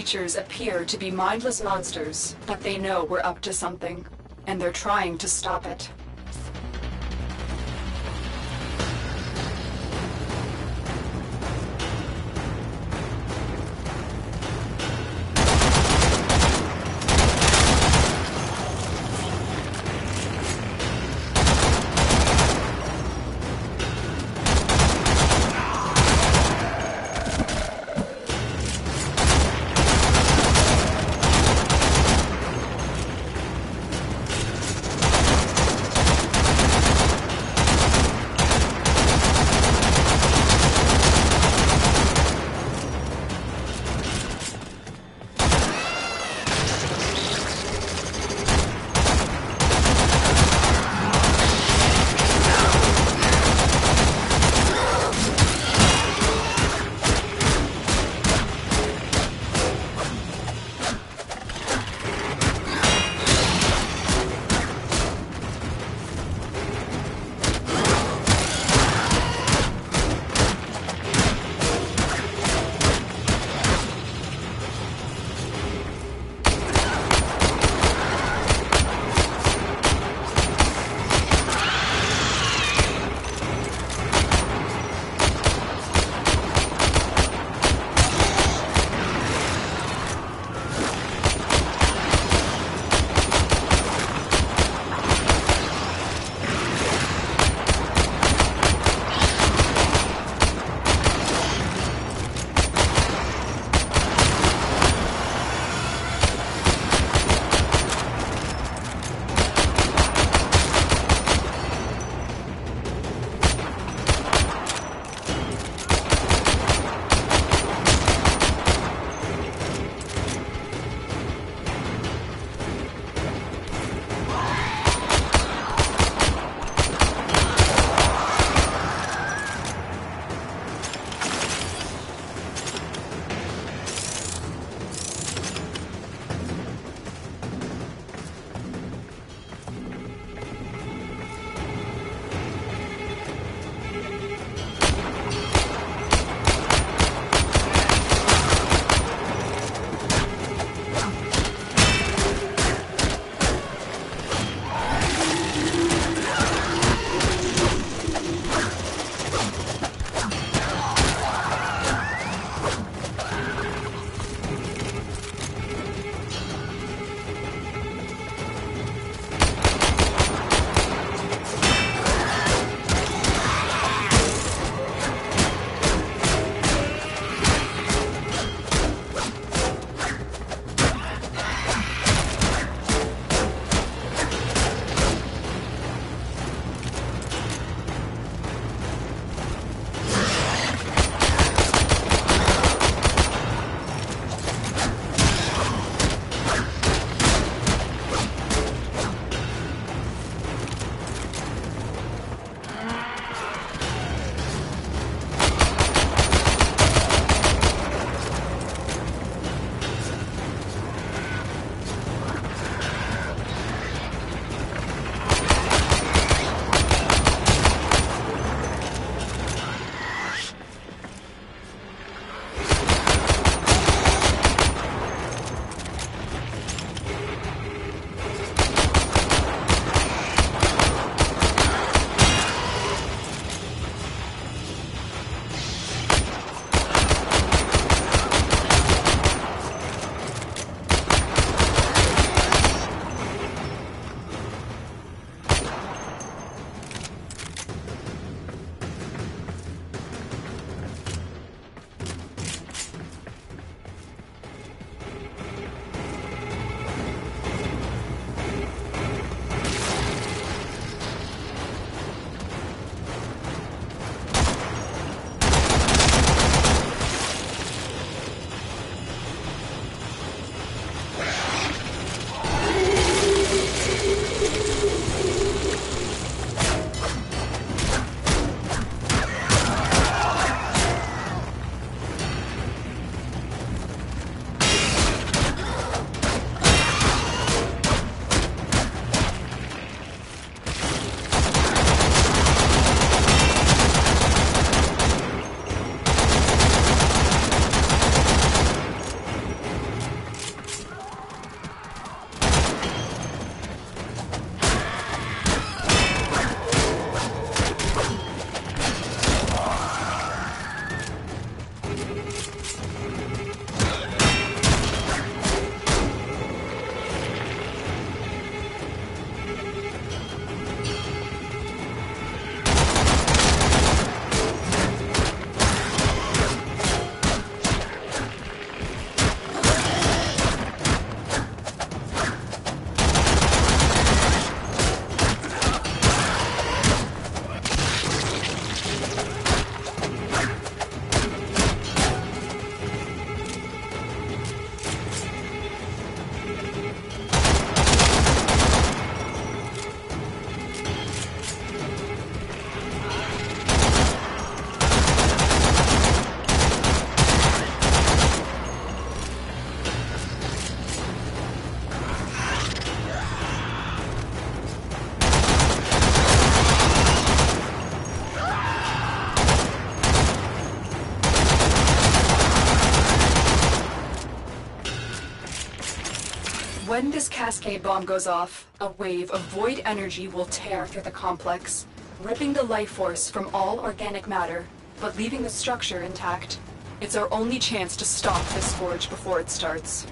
Creatures appear to be mindless monsters, but they know we're up to something, and they're trying to stop it. Cascade bomb goes off, a wave of void energy will tear through the complex, ripping the life force from all organic matter, but leaving the structure intact. It's our only chance to stop this forge before it starts.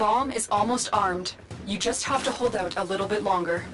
Bomb is almost armed. You just have to hold out a little bit longer.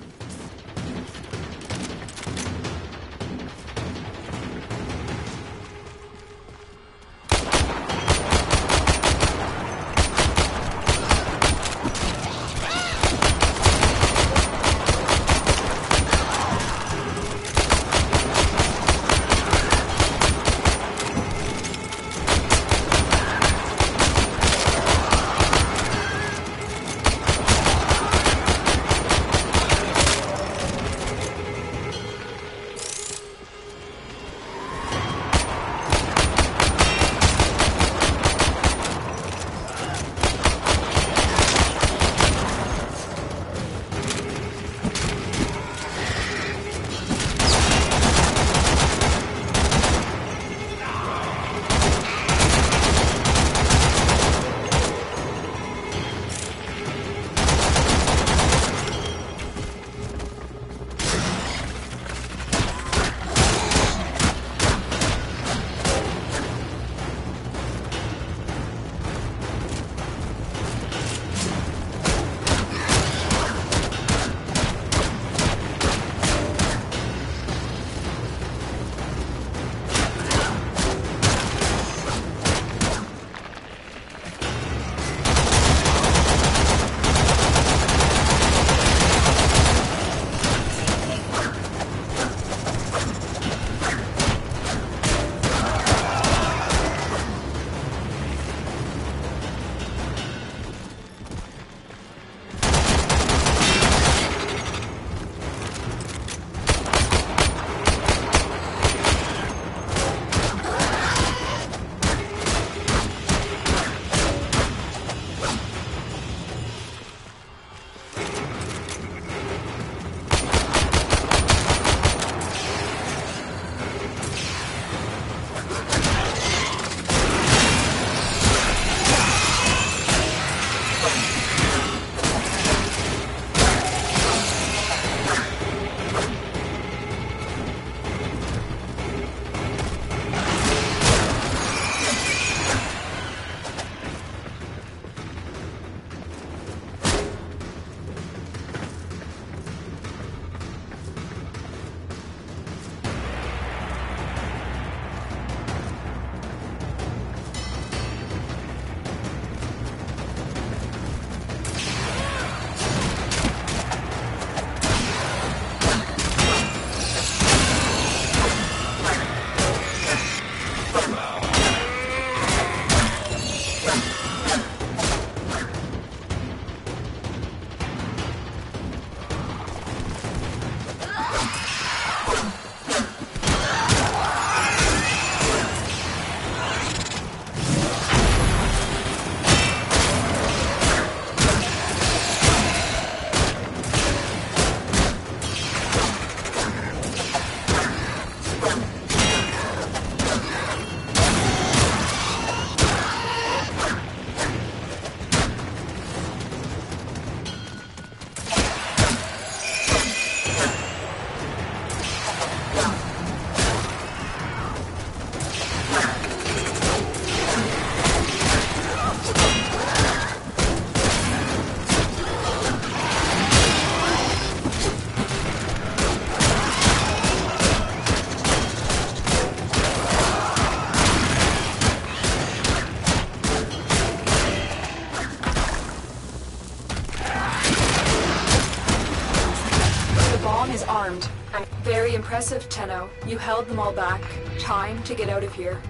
Impressive, Tenno. You held them all back. Time to get out of here.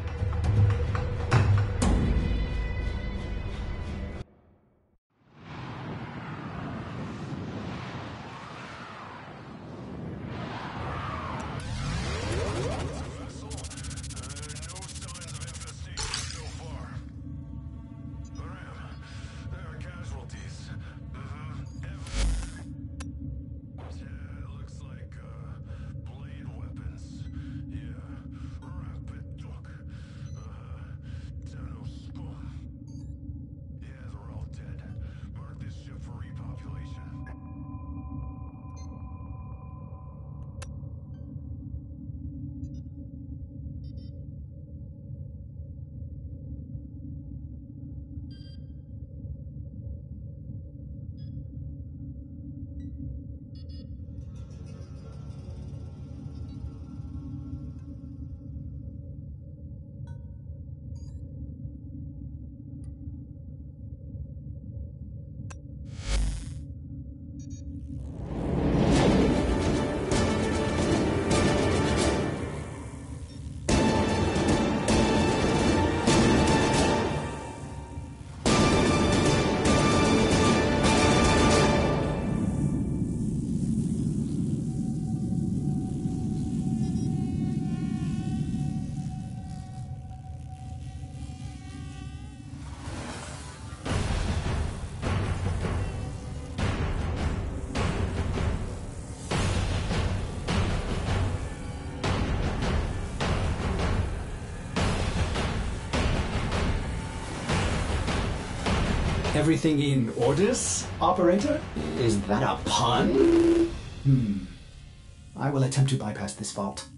Everything in orders, operator? Is that a pun? Hmm. I will attempt to bypass this fault.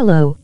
Hello.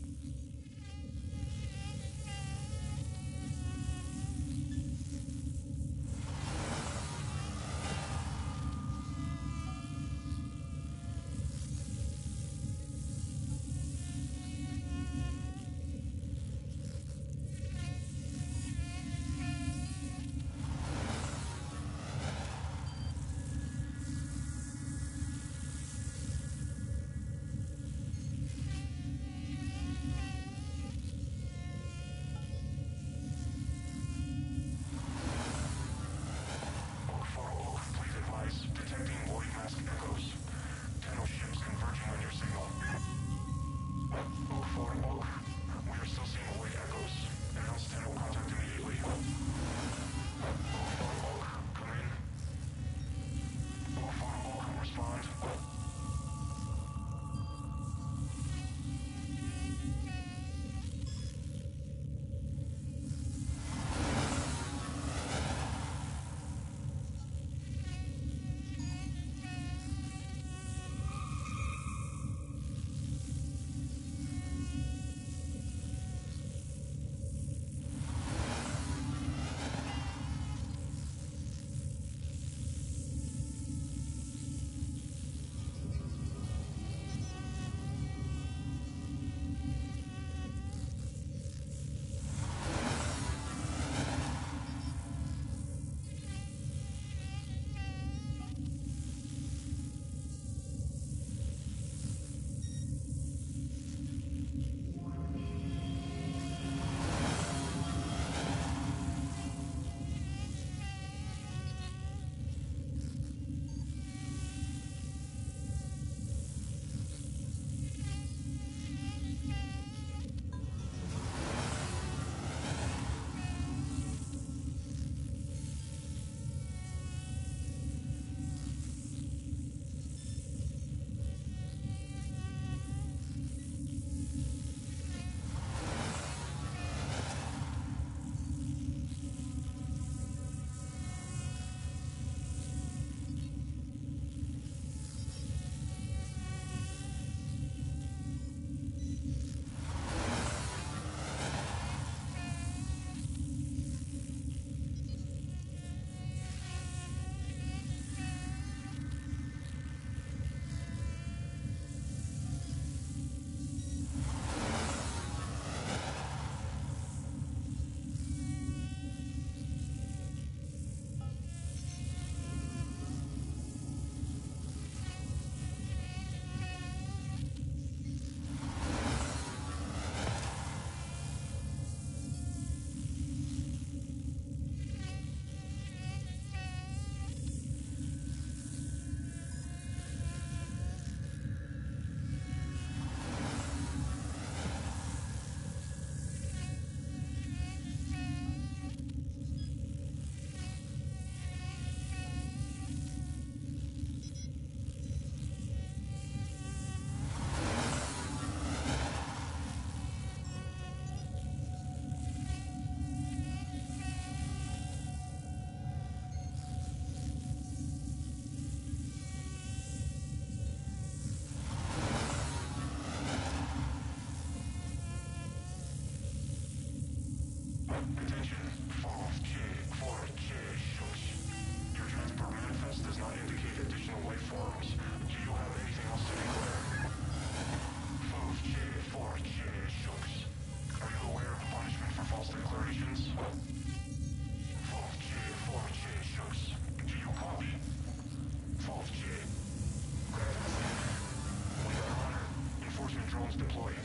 Deployed.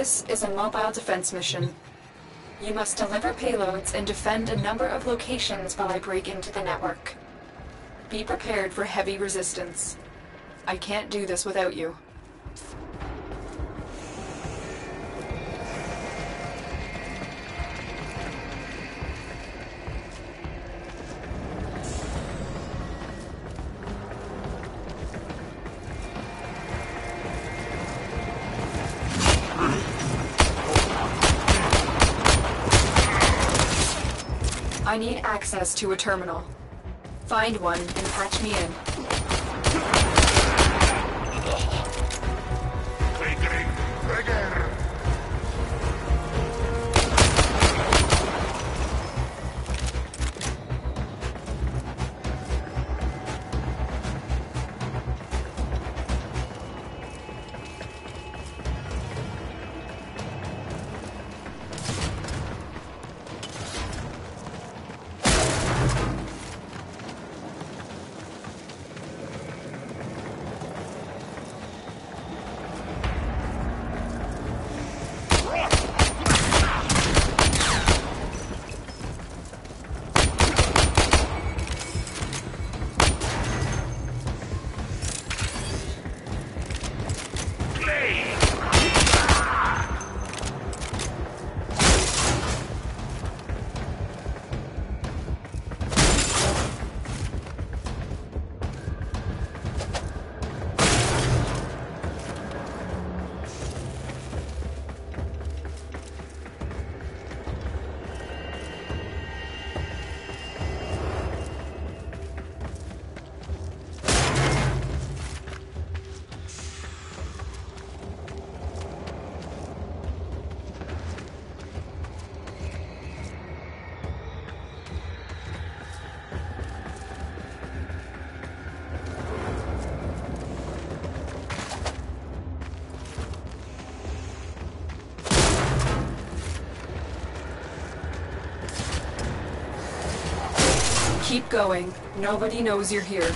This is a mobile defense mission. You must deliver payloads and defend a number of locations while I break into the network. Be prepared for heavy resistance. I can't do this without you. Access to a terminal. Find one and patch me in. Keep going. Nobody knows you're here.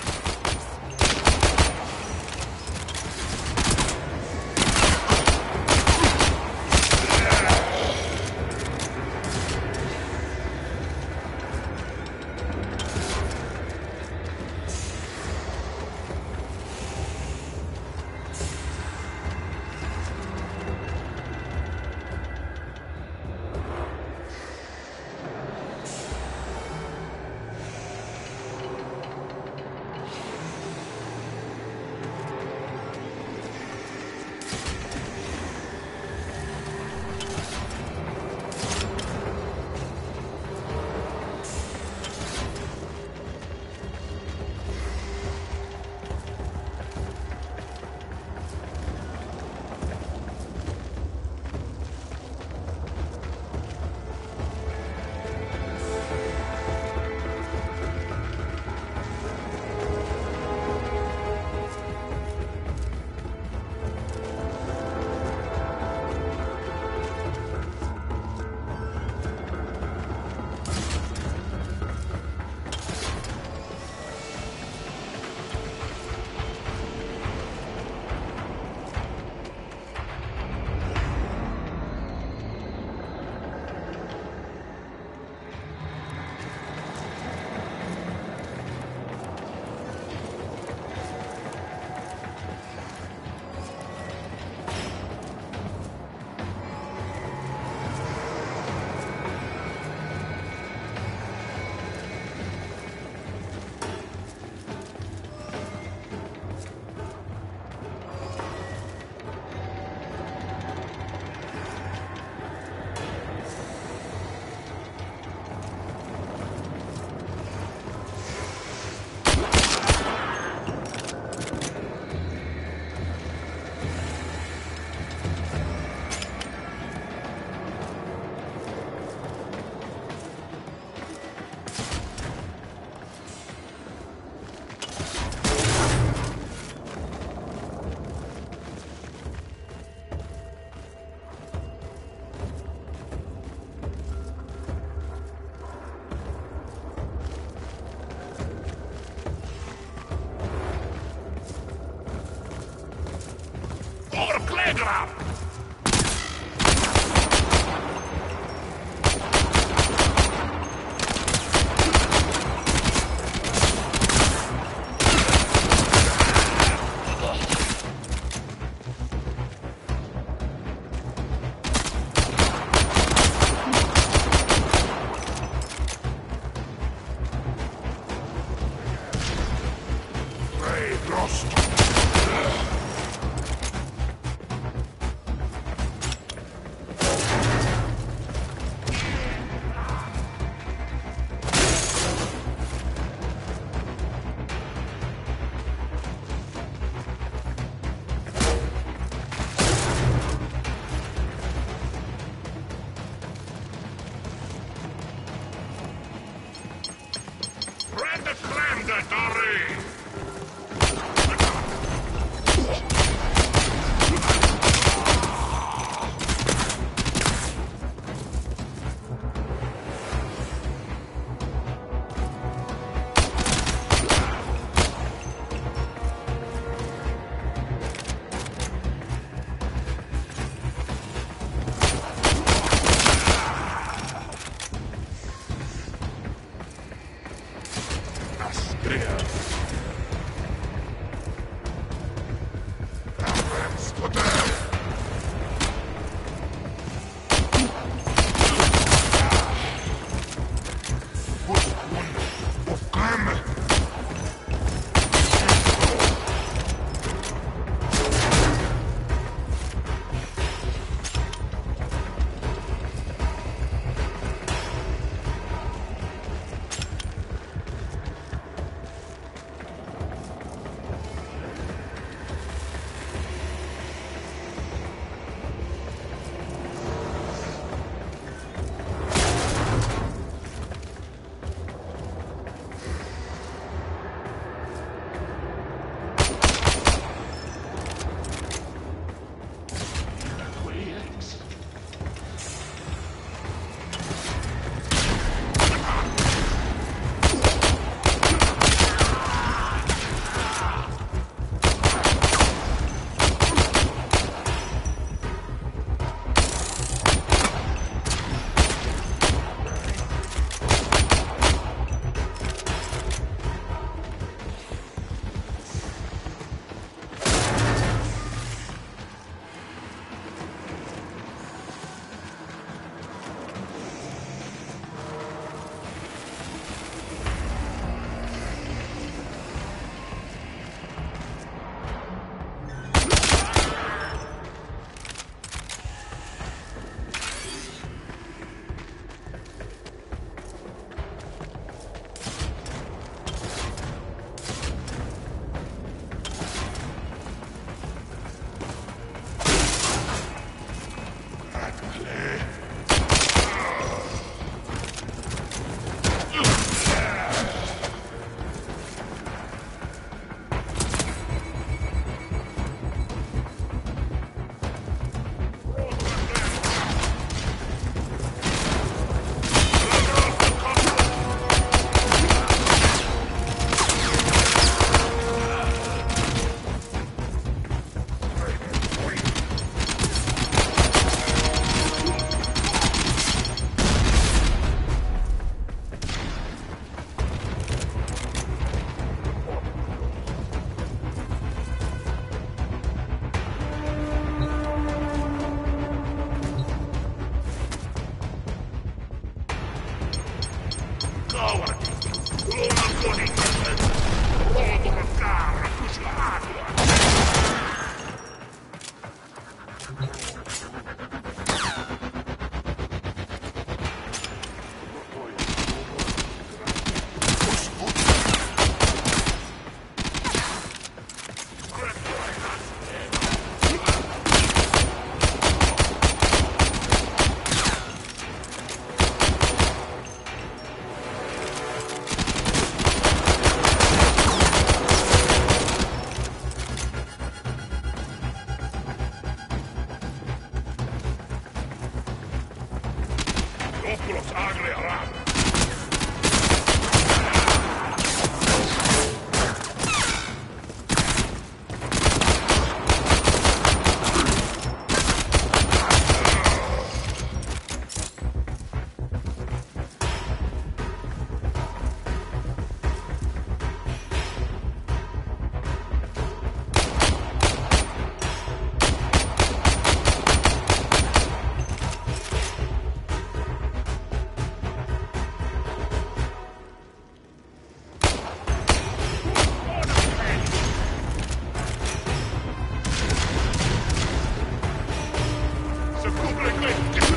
quick, quick.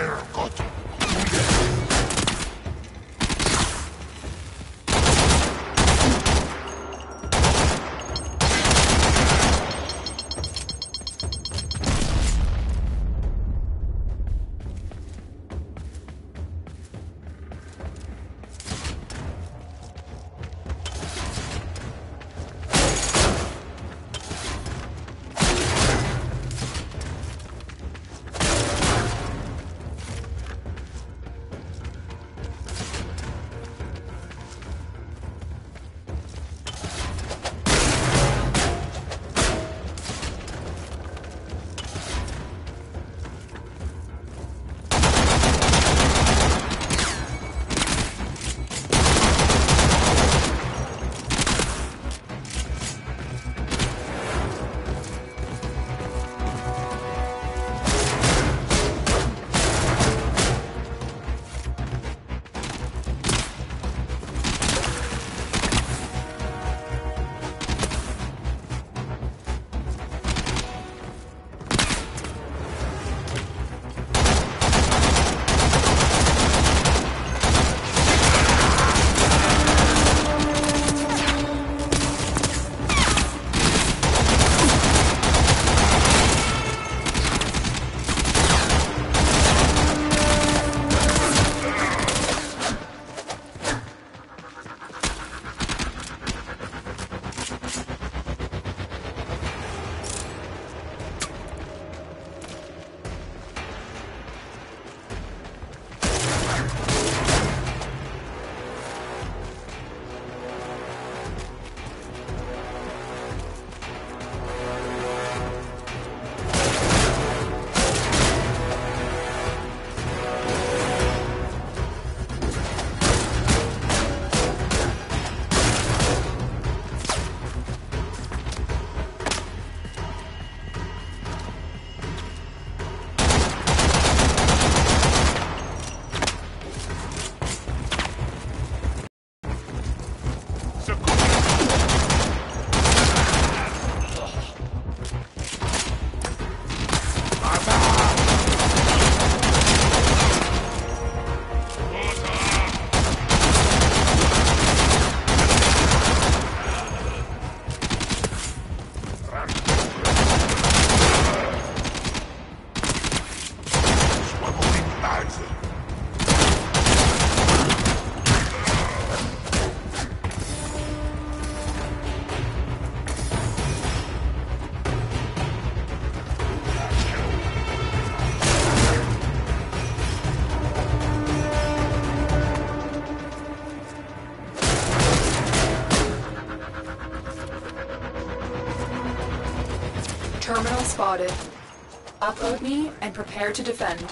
there. Upload me and prepare to defend.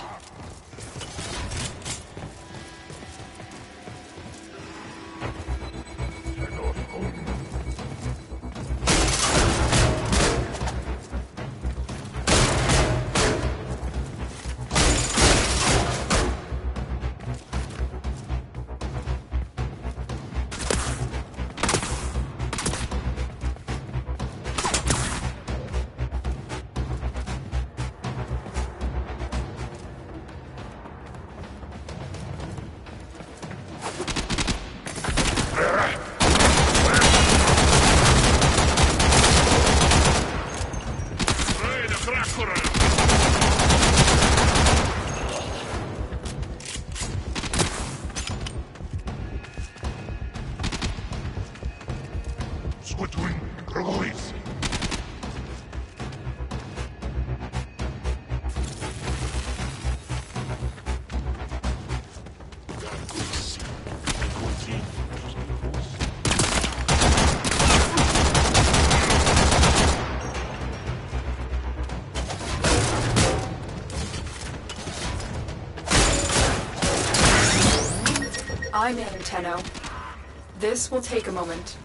This will take a moment.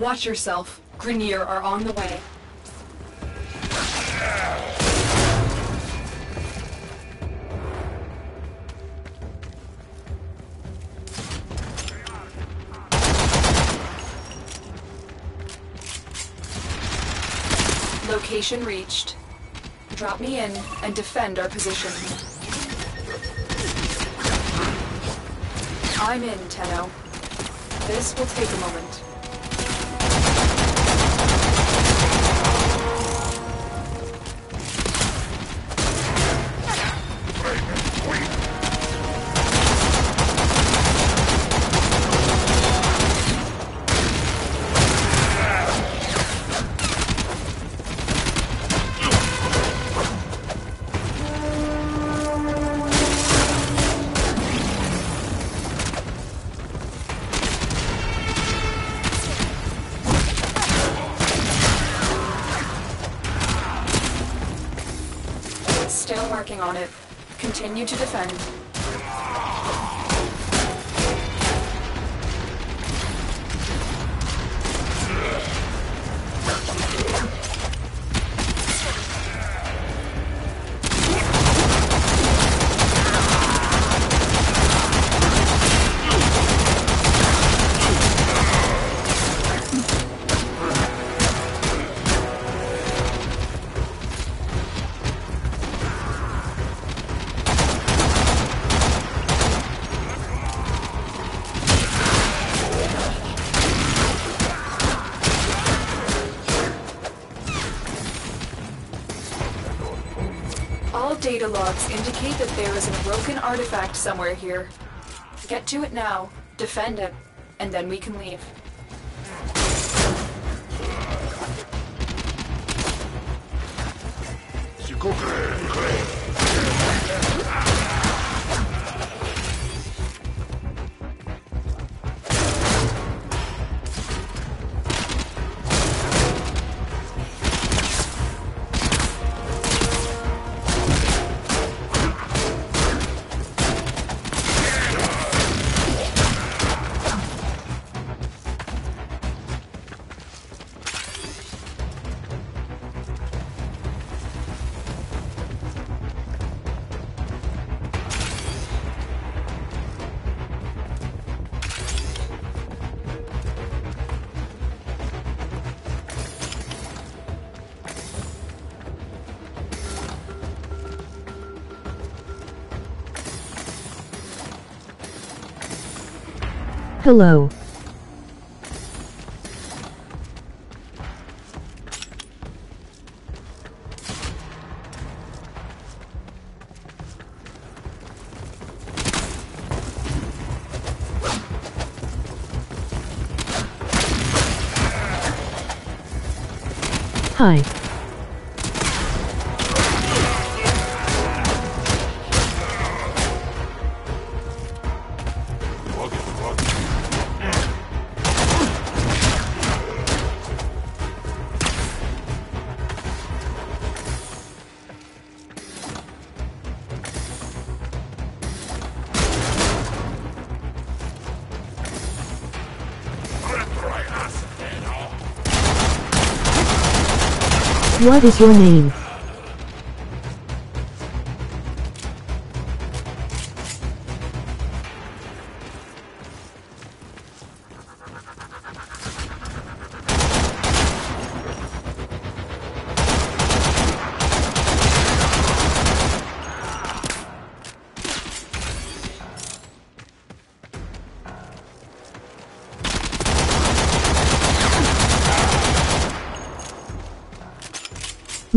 Watch yourself. Grineer are on the way. Location reached. Drop me in and defend our position. I'm in, Tenno. This will take a moment. Artifact somewhere here. Get to it now, defend it, and then we can leave. Hello. What is your name?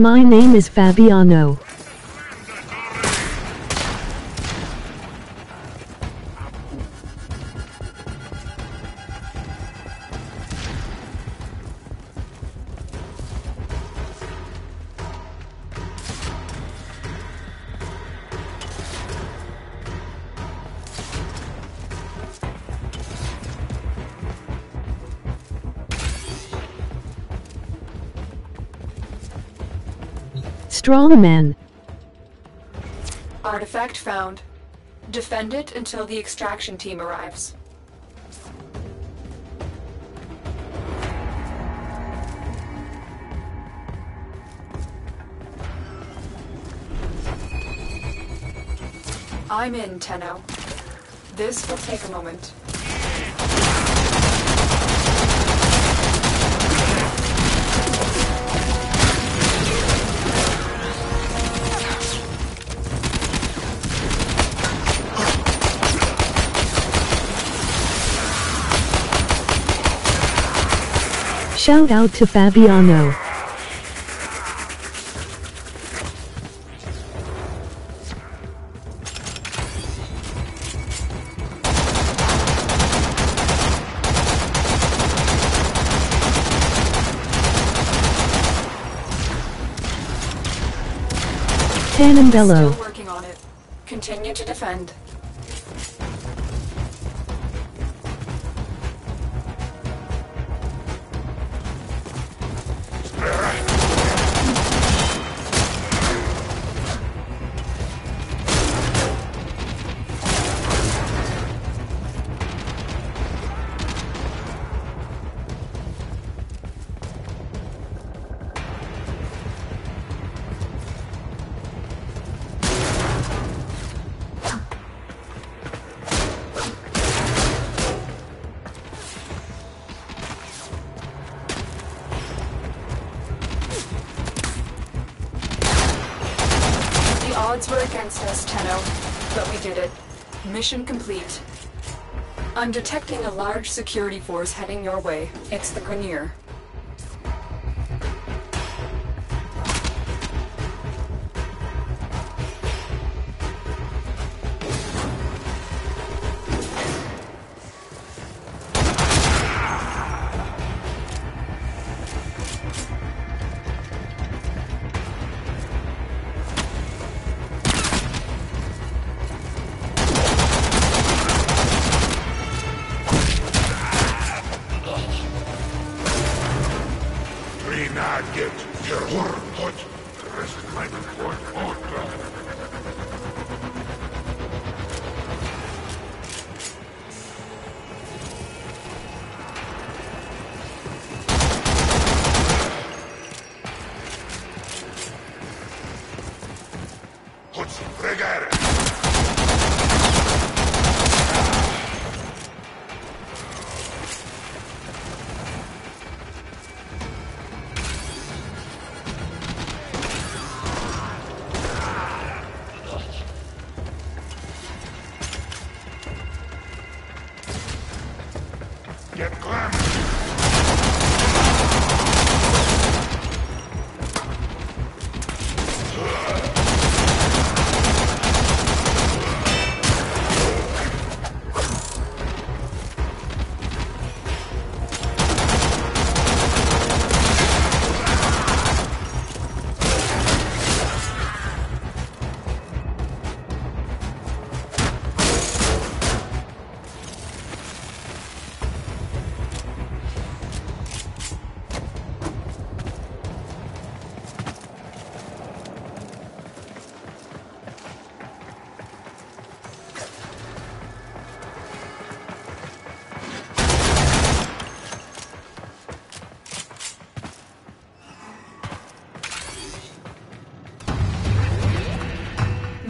My name is Fabiano. Strongman. Artifact found. Defend it until the extraction team arrives. I'm in, Tenno. This will take a moment. Shout out to Fabiano. Tannenbello. Still working on it. Continue to defend. I'm detecting a large security force heading your way. It's the Grineer.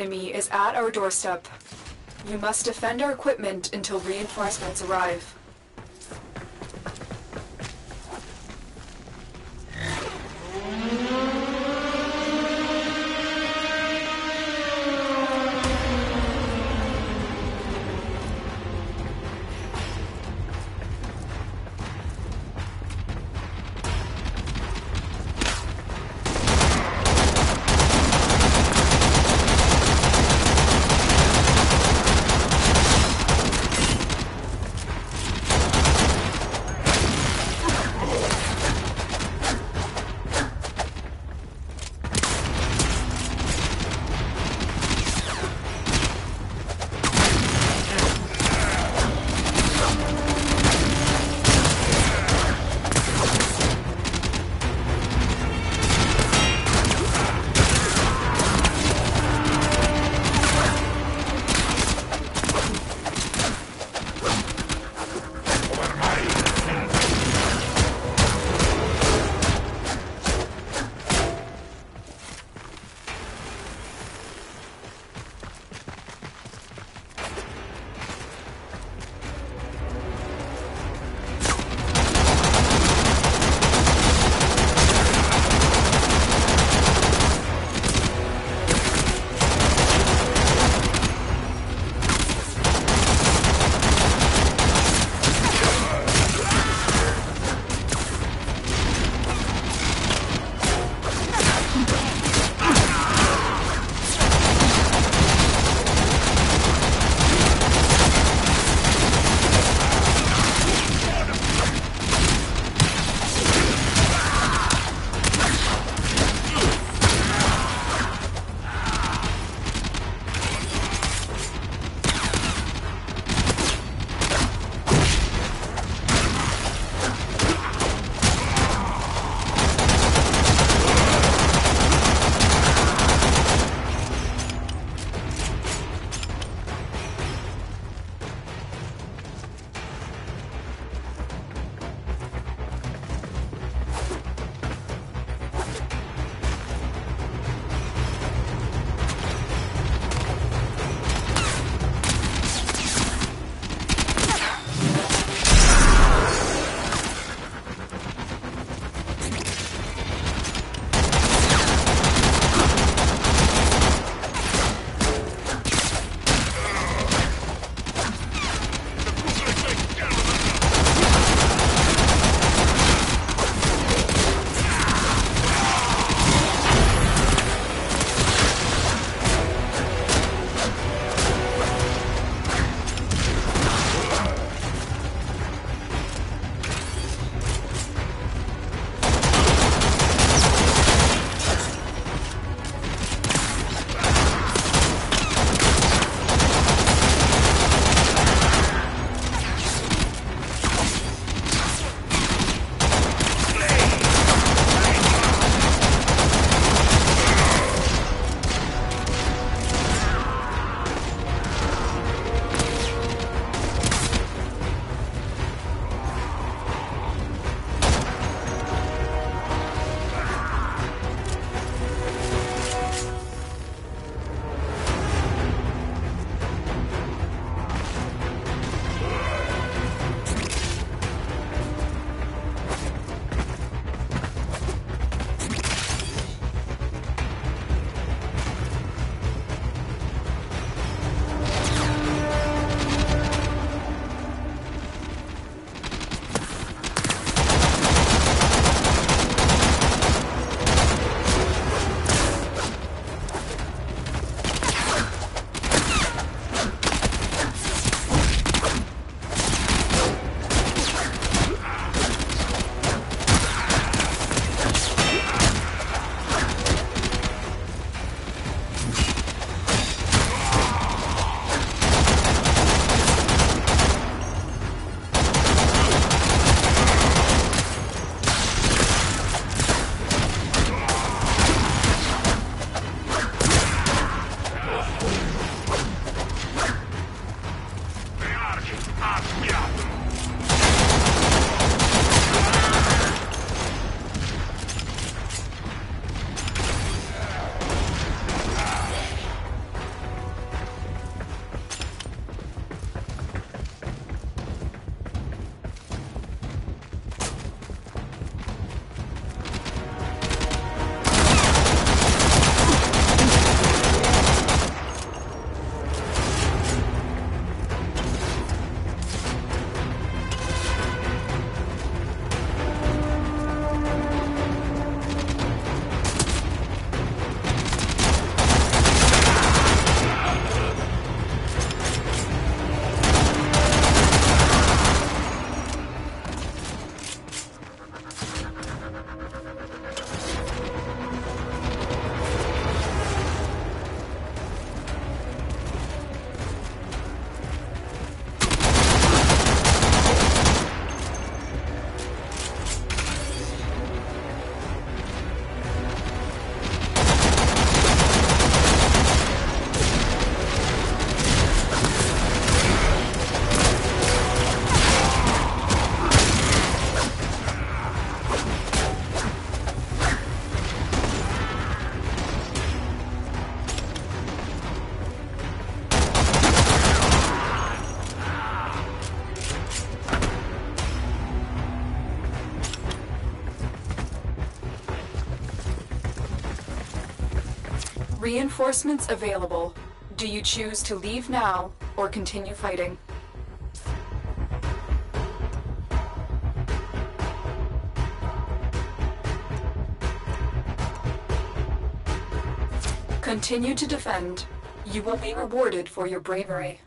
Enemy is at our doorstep. You must defend our equipment until reinforcements arrive. Reinforcements available. Do you choose to leave now or continue fighting? Continue to defend. You will be rewarded for your bravery.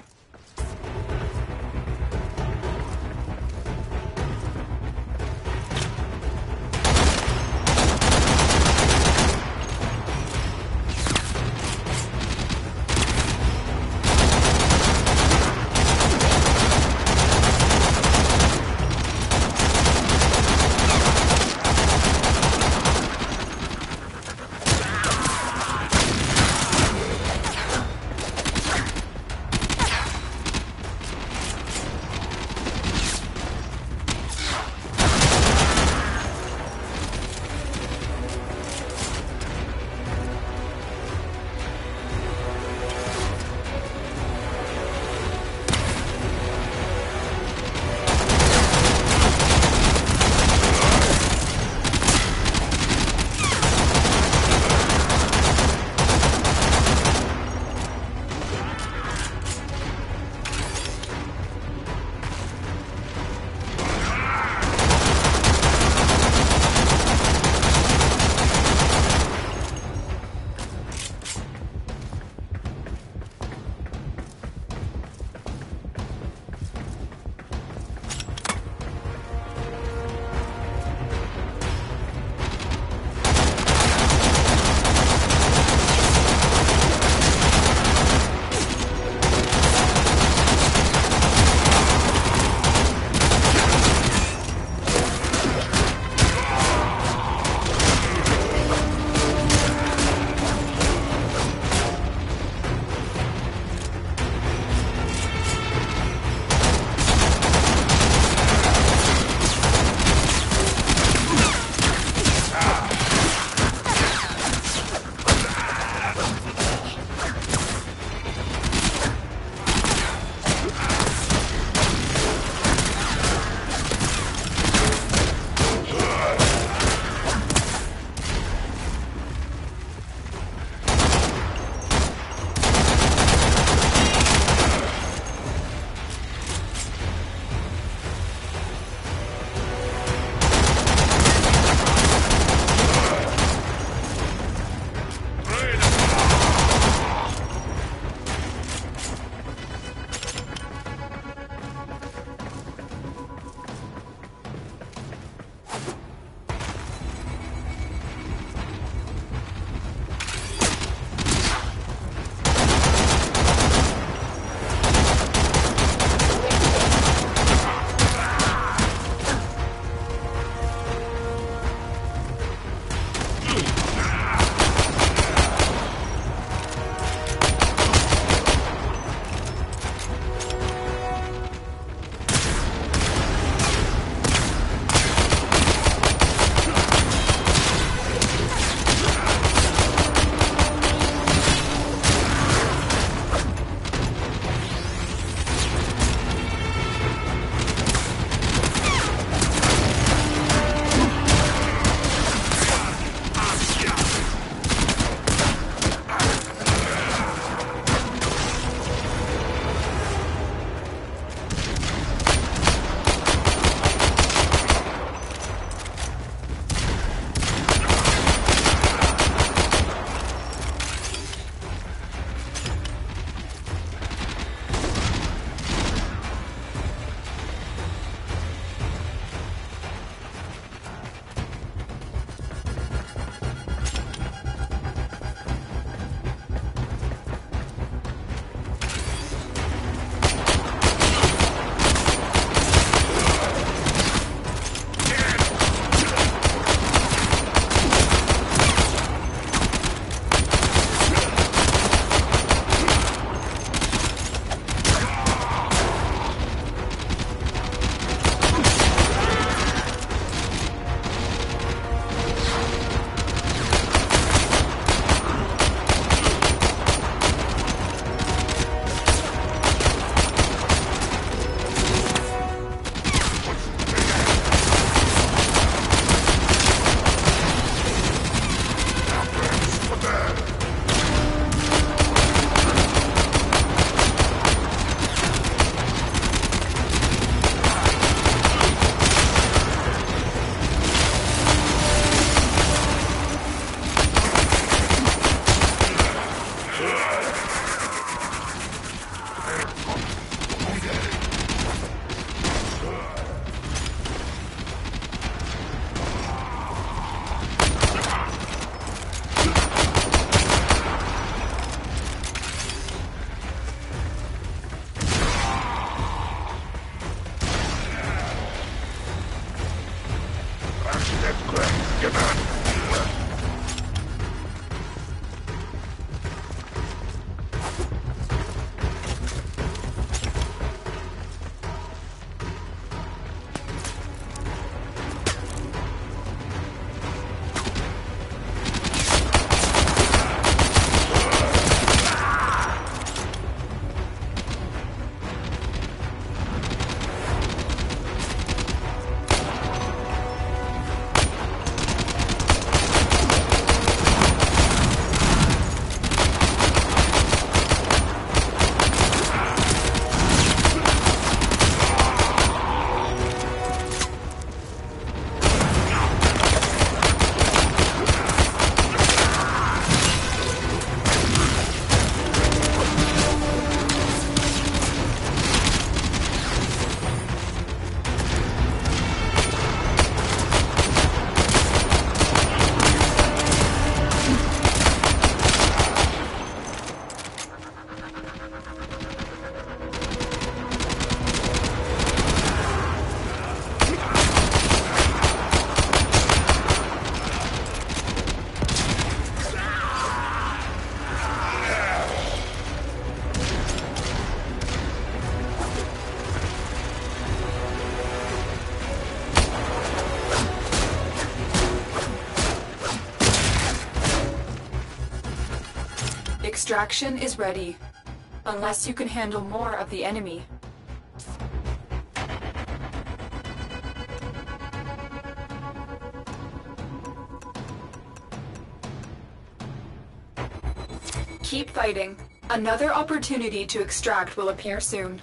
Extraction is ready. Unless you can handle more of the enemy. Keep fighting. Another opportunity to extract will appear soon.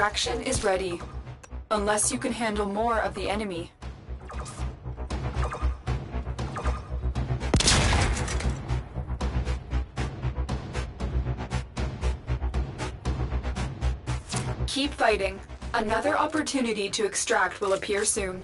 Extraction is ready. Unless you can handle more of the enemy. Keep fighting. Another opportunity to extract will appear soon.